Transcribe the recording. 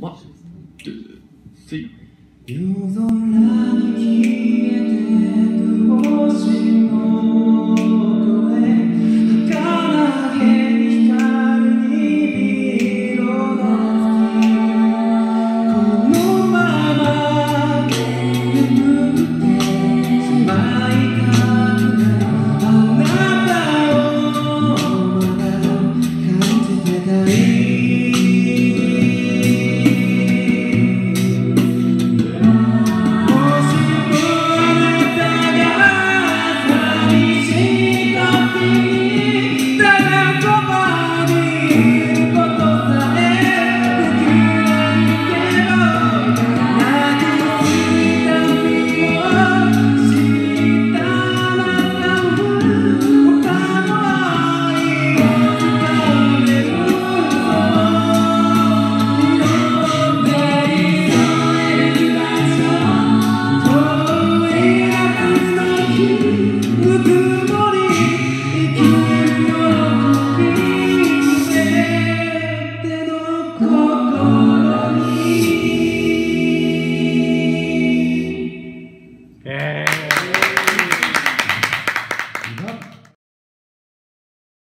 待ってつい夜空に消えて星の声儚げ光に色がこのまま眠ってしまたあなたをまだ感じてたい